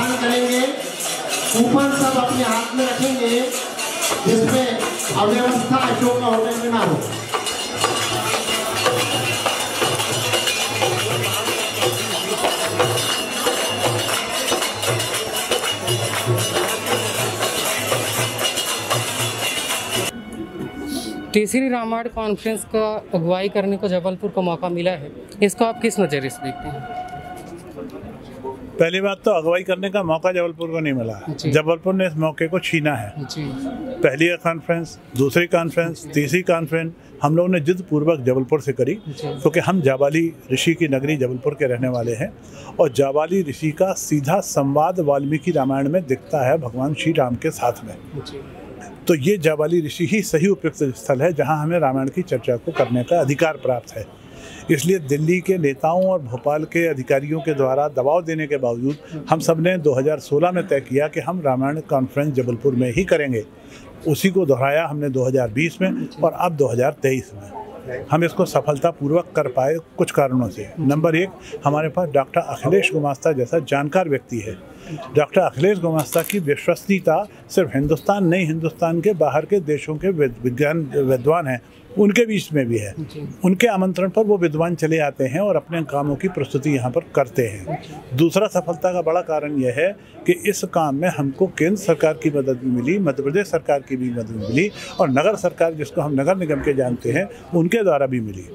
प्रस्थान करेंगे। कूपन सब अपने हाथ में रखेंगे, जिसमें अव्यवस्था अशोक होटल में ना हो। तीसरी रामायण कॉन्फ्रेंस का अगुवाई करने को जबलपुर को मौका मिला है। इसको आप किस नज़रिए से देखते हैं? पहली बात तो अगुवाई करने का मौका जबलपुर को नहीं मिला। जबलपुर ने इस मौके को छीना है। पहली कॉन्फ्रेंस दूसरी कॉन्फ्रेंस तीसरी कॉन्फ्रेंस हम लोगों ने जिद पूर्वक जबलपुर से करी। क्योंकि हम जाबाली ऋषि की नगरी जबलपुर के रहने वाले हैं और जाबाली ऋषि का सीधा संवाद वाल्मीकि रामायण में दिखता है भगवान श्री राम के साथ में। तो ये जाबाली ऋषि ही सही उपयुक्त स्थल है जहाँ हमें रामायण की चर्चा को करने का अधिकार प्राप्त है। इसलिए दिल्ली के नेताओं और भोपाल के अधिकारियों के द्वारा दबाव देने के बावजूद हम सबने 2016 में तय किया कि हम रामायण कॉन्फ्रेंस जबलपुर में ही करेंगे। उसी को दोहराया हमने 2020 में और अब 2023 में। हम इसको सफलतापूर्वक कर पाए कुछ कारणों से। नंबर एक, हमारे पास डॉक्टर अखिलेश गुमास्ता जैसा जानकार व्यक्ति है। डॉक्टर अखिलेश गुमास्ता की विश्वसनीयता सिर्फ़ हिंदुस्तान नहीं, हिंदुस्तान के बाहर के देशों के विज्ञान, विद्वान हैं। उनके बीच में भी है। उनके आमंत्रण पर वो विद्वान चले आते हैं और अपने कामों की प्रस्तुति यहाँ पर करते हैं। दूसरा सफलता का बड़ा कारण यह है कि इस काम में हमको केंद्र सरकार की मदद भी मिली मध्य प्रदेश सरकार की भी मदद मिली और नगर सरकार जिसको हम नगर निगम के जानते हैं उनके द्वारा भी मिली।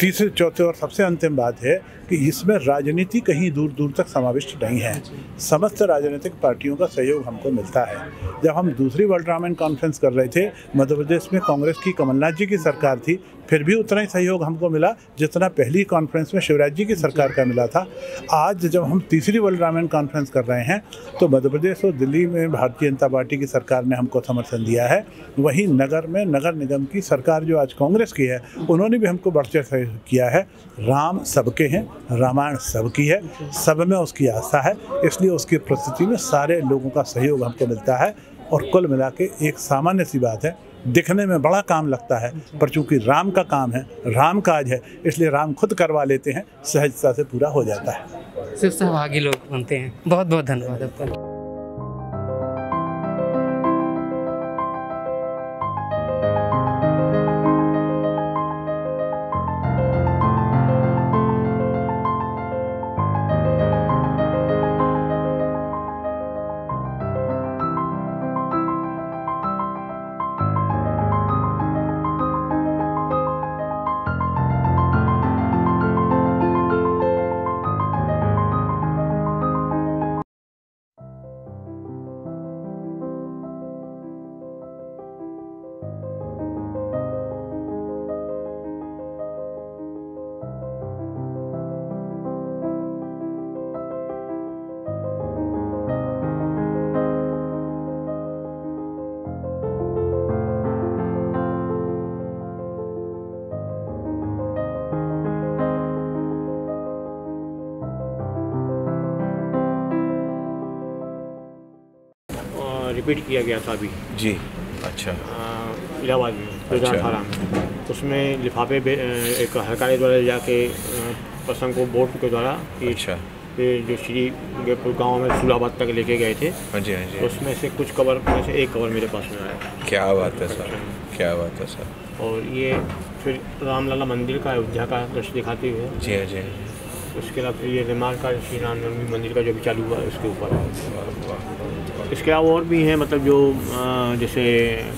तीसरे, चौथे और सबसे अंतिम बात है कि इसमें राजनीति कहीं दूर दूर तक समाविष्ट नहीं है। समस्त राजनीतिक पार्टियों का सहयोग हमको मिलता है। जब हम दूसरी वर्ल्ड रामायण कॉन्फ्रेंस कर रहे थे, मध्य प्रदेश में कांग्रेस की कमलनाथ जी की सरकार थी, फिर भी उतना ही सहयोग हमको मिला जितना पहली कॉन्फ्रेंस में शिवराज जी की सरकार का मिला था। आज जब हम तीसरी वर्ल्ड रामायण कॉन्फ्रेंस कर रहे हैं तो मध्य प्रदेश और दिल्ली में भारतीय जनता पार्टी की सरकार ने हमको समर्थन दिया है। वहीं नगर में नगर निगम की सरकार जो आज कांग्रेस की है, उन्होंने भी हमको बढ़ चढ़ किया है। राम सबके हैं, रामायण सबकी है, सब में उसकी आस्था है, इसलिए उसकी प्रस्तुति में सारे लोगों का सहयोग हमको मिलता है और कुल मिला के एक सामान्य सी बात है, दिखने में बड़ा काम लगता है, पर चूँकि राम का काम है, राम काज है, इसलिए राम खुद करवा लेते हैं, सहजता से पूरा हो जाता है। सिर्फ़ सहभागी लोग बनते हैं। बहुत बहुत धन्यवाद आपका। रिपीट किया गया था अभी। जी अच्छा। इलाहाबाद में दो हज़ार। अठारह में। उसमें लिफाफे एक हड़कारे द्वारा ले जाके प्रसंग को बोर्ड के द्वारा अच्छा। फिर जो श्री गेपुर गाँव में सुलाबाद तक लेके गए थे। हाँ जी हाँ जी। उसमें से कुछ कवर में से एक कवर मेरे पास में आया। क्या बात है सर क्या बात है सर। और ये फिर रामलला मंदिर का अयोध्या का दृश्य दिखाते हुए। जी हाँ जी हाँ जी। उसके अलावा फिर ये निर्माण का श्री राम मंदिर का जो भी चालू हुआ है उसके ऊपर। इसके अलावा और भी हैं मतलब जो जैसे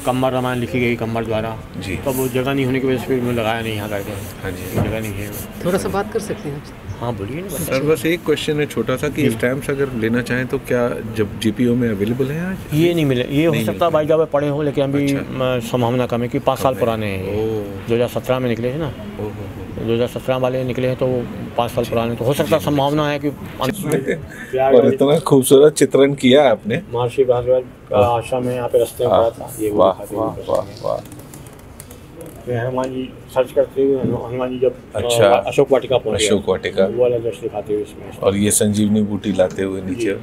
कम्बर रामायण लिखी गई कम्बर द्वारा। जी। तो वो जगह नहीं होने की वजह से फिर लगाया नहीं यहाँ करके। हाँ जी। जगह नहीं है। थोड़ा सा बात कर सकते हैं हाँ बोलिए ना। सर बस एक क्वेश्चन है छोटा सा कि स्टैम्प्स अगर लेना चाहें तो क्या जब जीपीओ में अवेलेबल है आज? ये नहीं मिले। ये हो सकता है भाई जब पड़े हो लेकिन अभी अच्छा। संभावना कम है कि पाँच साल पुराने हैं दो हज़ार सत्रह में निकले हैं ना। दो हज़ार सत्रह वाले निकले हैं तो पाँच साल पुराने तो हो सकता है संभावना है कि और इतना खूबसूरत चित्रण किया है आपने। महर्षि भारद्वाज का आश्रम है यहाँ पे रास्ते में पड़ा था ये वाह वाह वाह वाह। हनुमान जी सर्च करते हुए हनुमान जी जब अच्छा। अशोक वाटिका पहुँचे। अशोक वाटिका। वो वाला दृश्य दिखाते हुए इसमें। और ये संजीवनी बूटी लाते हुए नीचे।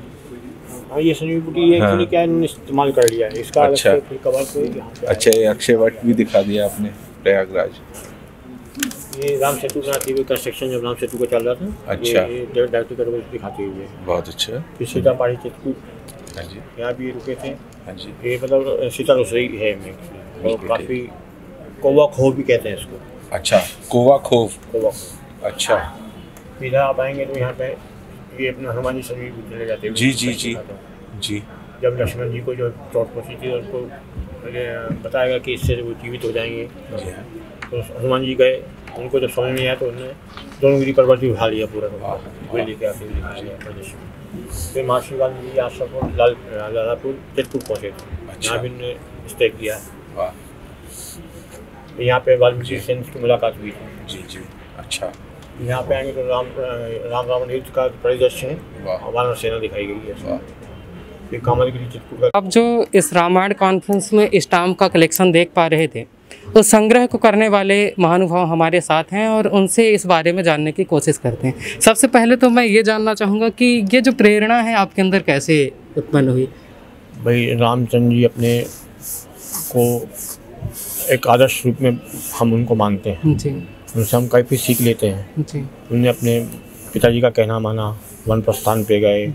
हाँ ये संजीव बूटी ये हाँ। एक्चुअली क्या इस्तेमाल कर लिया है। इसका अच्छा। से फिर कवर को यहाँ पे अच्छा ये अक्षय वट भी दिखा दिया आपने प्रयागराज। ये राम सेतु बनाते हुए कंस्ट्रक्शन जब राम सेतु का चल रहा था अच्छा। ये डायरेक्टर करोगे दिखाते हुए बहुत अच्छा। फिर सीता पहाड़ी चित्रकूट हाँ जी। यहाँ भी रुके थे। हाँ जी। ये मतलब सीता रसोई है और काफ़ी कौवा खो भी कहते हैं इसको। अच्छा कोवा खोव कौवा खो अच्छा। इधर आप आएँगे तो यहाँ पे ये अपना हनुमान जी सभी चले जाते हैं जी, जी, जी। जी। जब लक्ष्मण जी को जो चोट पहुँची थी उनको बताएगा कि इससे वो जीवित हो जाएँगे। हाँ। तो हनुमान जी गए उनको जब समझ नहीं आया तो उन्होंने दोनों पर्वत भी उठा लिया पूरा। का पूरा। लेके आके लिया प्रदेश में फिर महर्षि वाल्मीकि जी आश्रम लाल लालापुर चित्रकूट पहुँचे थे। अच्छा। यहाँ भी उन्होंने स्टे किया। वाह। यहाँ पे वाल्मीकि सेन की मुलाकात हुई थी। जी जी। अच्छा। यहाँ पे आएँगे तो राम राम रावण युद्ध का परिदृश्य है। वाह। वानर सेना दिखाई गई है। आप जो इस रामायण कॉन्फ्रेंस में स्टाम्प का कलेक्शन देख पा रहे थे उस संग्रह को करने वाले महानुभाव हमारे साथ हैं और उनसे इस बारे में जानने की कोशिश करते हैं। सबसे पहले तो मैं ये जानना चाहूँगा कि ये जो प्रेरणा है आपके अंदर कैसे उत्पन्न हुई? भाई रामचंद्र जी अपने को एक आदर्श रूप में हम उनको मानते हैं। जी। उनसे हम काफ़ी सीख लेते हैं। जी। उन्होंने अपने पिताजी का कहना माना वन प्रस्थान पे गए।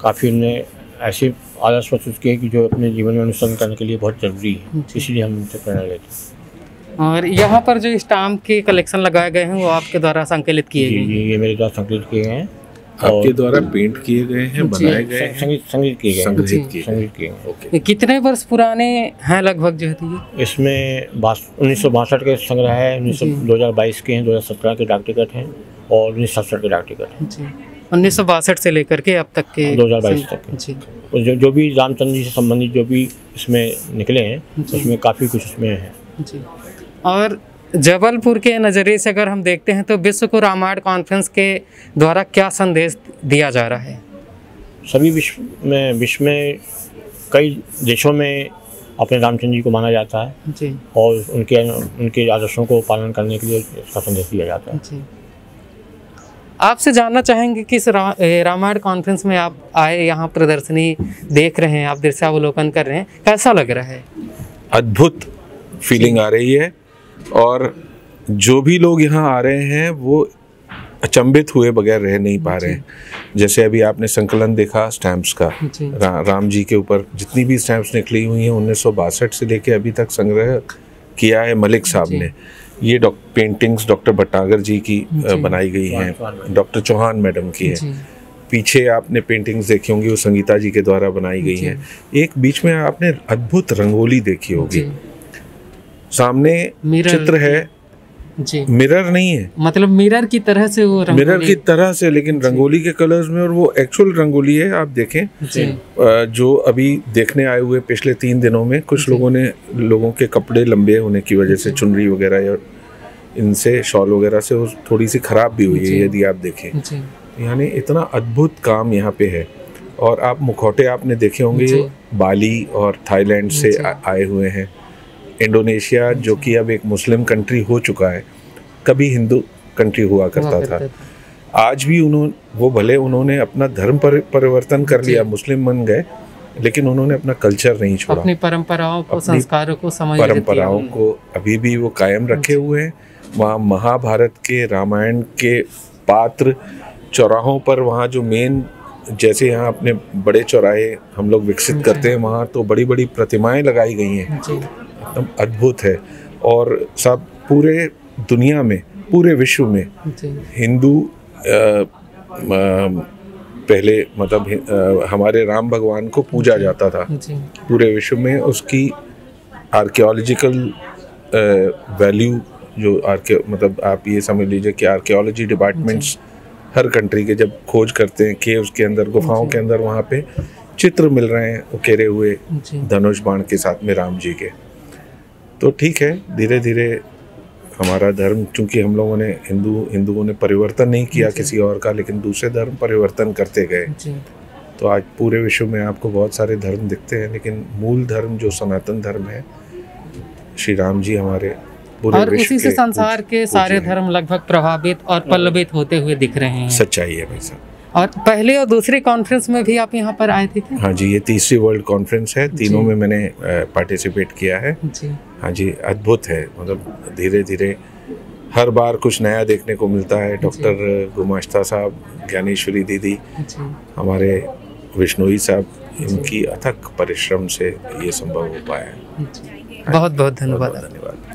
काफ़ी उनने ऐसे आदर्श प्रस्तुत किए कि जो अपने जीवन में अनुसरण करने के लिए बहुत ज़रूरी है। इसीलिए हम उनसे प्रेरणा लेते हैं। और यहाँ पर जो स्टाम्प के कलेक्शन लगाए गए हैं वो आपके द्वारा संकलित किए गए जी ये मेरे द्वारा संकलित किए गए हैं। आपके द्वारा पेंट किए गए हैं बनाए गए संगीत संगीत किए गए हैं। किए संगीत किए गए ओके। कितने वर्ष पुराने हैं लगभग जो? है इसमें उन्नीस सौ बासठ के संग्रह है उन्नीस सौ दो हज़ार बाईस के हैं दो हज़ार सत्रह के डाक टिकट हैं और उन्नीस सौ सड़सठ के डाक टिकट हैं। जी। उन्नीस सौ बासठ से लेकर के अब तक के 2022 तक के। जी। जो जो भी रामचंद्र जी से संबंधित जो भी इसमें निकले हैं उसमें काफ़ी कुछ उसमें है। जी। और जबलपुर के नज़रिए से अगर हम देखते हैं तो विश्व को रामायण कॉन्फ्रेंस के द्वारा क्या संदेश दिया जा रहा है? सभी विश्व में विश्व में कई देशों में अपने रामचंद्र जी को माना जाता है जी। और उनके उनके आदर्शों को पालन करने के लिए इसका संदेश दिया जाता है। जी। आपसे जानना चाहेंगे कि इस रा, रामायण कॉन्फ्रेंस में आप आए यहाँ प्रदर्शनी देख रहे हैं आप दृश्यावलोकन कर रहे हैं कैसा लग रहा है? अद्भुत फीलिंग आ रही है और जो भी लोग यहाँ आ रहे हैं वो अचंभित हुए बगैर रह नहीं पा रहे हैं। जैसे अभी आपने संकलन देखा स्टैम्प्स का रा, राम जी के ऊपर जितनी भी स्टैम्प्स निकली हुई हैं उन्नीस सौ बासठ से लेके अभी तक संग्रह किया है मलिक साहब ने। ये doc paintings doctor Bhatnagar ji की जी। बनाई गई हैं। डॉक्टर चौहान मैडम की है। पीछे आपने पेंटिंग्स देखी होंगी वो संगीता जी के द्वारा बनाई गई। हैं। एक बीच में आपने अद्भुत रंगोली देखी होगी। सामने चित्र है जी। मिरर नहीं है। मतलब मिरर की तरह से वो मिरर की तरह से लेकिन रंगोली के कलर्स में और वो एक्चुअल रंगोली है आप देखें। जी। जो अभी देखने आए हुए पिछले तीन दिनों में कुछ लोगों ने लोगों के कपड़े लंबे होने की वजह से चुनरी वगैरह या इनसे शॉल वगैरह से वो थोड़ी सी खराब भी हुई है यदि आप देखें। यानी इतना अद्भुत काम यहाँ पे है। और आप मुखौटे आपने देखे होंगे। बाली और थाईलैंड से आए हुए हैं। इंडोनेशिया जो कि अब एक मुस्लिम कंट्री हो चुका है कभी हिंदू कंट्री हुआ करता था। था। आज भी उन्होंने वो भले उन्होंने अपना धर्म पर, परिवर्तन कर लिया मुस्लिम बन गए लेकिन उन्होंने अपना कल्चर नहीं छोड़ा। अपनी परंपराओं को संस्कारों को किया परंपराओं को अभी भी वो कायम रखे हुए हैं। वहाँ महाभारत के रामायण के पात्र चौराहों पर वहाँ जो मेन जैसे यहाँ अपने बड़े चौराहे हम लोग विकसित करते हैं वहाँ तो बड़ी बड़ी प्रतिमाएँ लगाई गई हैं। एकदम अद्भुत है। और सब पूरे दुनिया में पूरे विश्व में हिंदू पहले मतलब हमारे राम भगवान को पूजा जाता था। पूरे विश्व में उसकी आर्कियोलॉजिकल वैल्यू जो आर्के मतलब आप ये समझ लीजिए कि आर्कियोलॉजी डिपार्टमेंट्स हर कंट्री के जब खोज करते हैं कि उसके अंदर गुफाओं के अंदर वहाँ पे चित्र मिल रहे हैं उकेरे हुए धनुष बाण के साथ में राम जी के। तो ठीक है धीरे धीरे हमारा धर्म चूँकि हम लोगों ने हिंदू हिंदुओं ने परिवर्तन नहीं किया किसी और का लेकिन दूसरे धर्म परिवर्तन करते गए। तो आज पूरे विश्व में आपको बहुत सारे धर्म दिखते हैं लेकिन मूल धर्म जो सनातन धर्म है श्री राम जी हमारे और उसी से संसार के सारे धर्म लगभग प्रभावित और पल्लवित होते हुए दिख रहे हैं। सच्चाई है भाई साहब। और पहले और दूसरे कॉन्फ्रेंस में भी आप यहाँ पर आए थे हाँ जी ये तीसरी वर्ल्ड कॉन्फ्रेंस है। तीनों में मैंने पार्टिसिपेट किया है। जी। हाँ जी अद्भुत है। मतलब धीरे धीरे हर बार कुछ नया देखने को मिलता है। डॉक्टर गुमाश्ता साहब ज्ञानेश्वरी दीदी हमारे विष्णुई साहब इनकी अथक परिश्रम से ये संभव हो पाया। है बहुत बहुत धन्यवाद धन्यवाद।